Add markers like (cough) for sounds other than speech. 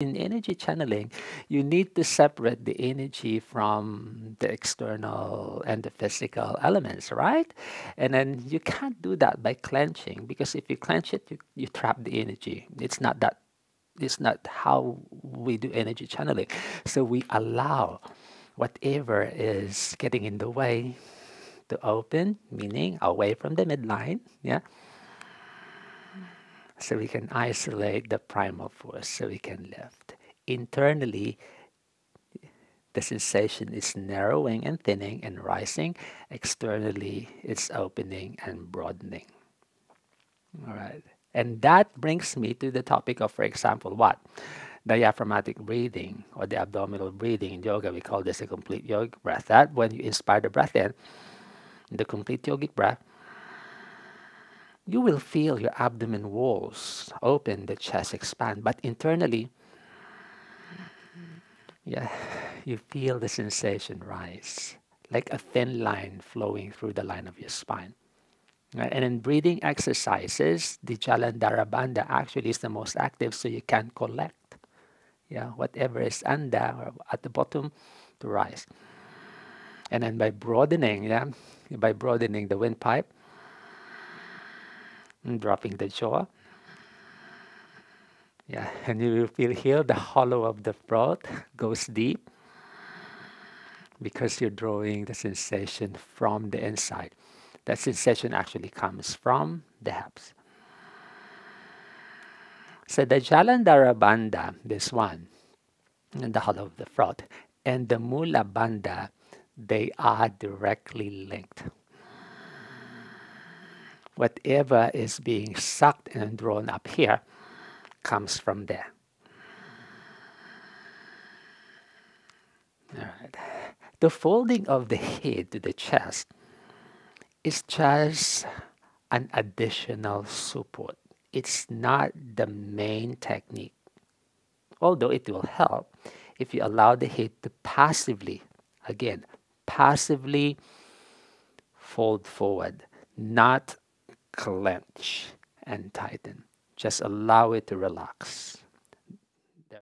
in energy channeling, you need to separate the energy from the external and the physical elements, right? And then you can't do that by clenching because if you clench it, you, you trap the energy. It's not that, it's not how we do energy channeling. So we allow whatever is getting in the way to open, meaning away from the midline, yeah? So we can isolate the primal force so we can lift. Internally, the sensation is narrowing and thinning and rising. Externally, it's opening and broadening. All right. And that brings me to the topic of, for example, what? Diaphragmatic breathing or the abdominal breathing. In yoga, we call this a complete yogic breath. That when you inspire the breath in, the complete yogic breath, you will feel your abdomen walls open, the chest expand, but internally, yeah, you feel the sensation rise, like a thin line flowing through the line of your spine. And in breathing exercises, the Jalandhara Bandha actually is the most active, so you can collect, yeah, whatever is under at the bottom to rise. And then by broadening, yeah, by broadening the windpipe, Mm, dropping the jaw. Yeah, (laughs) and you will feel here the hollow of the throat (laughs) goes deep because you're drawing the sensation from the inside. That sensation actually comes from the hips. So the Jalandhara Bandha, this one, and the hollow of the throat, and the Mula Bandha, they are directly linked whatever is being sucked and drawn up here comes from there. The folding of the head to the chest is just an additional support. It's not the main technique. Although it will help if you allow the head to passively, again, passively fold forward, not clench and tighten. Just allow it to relax.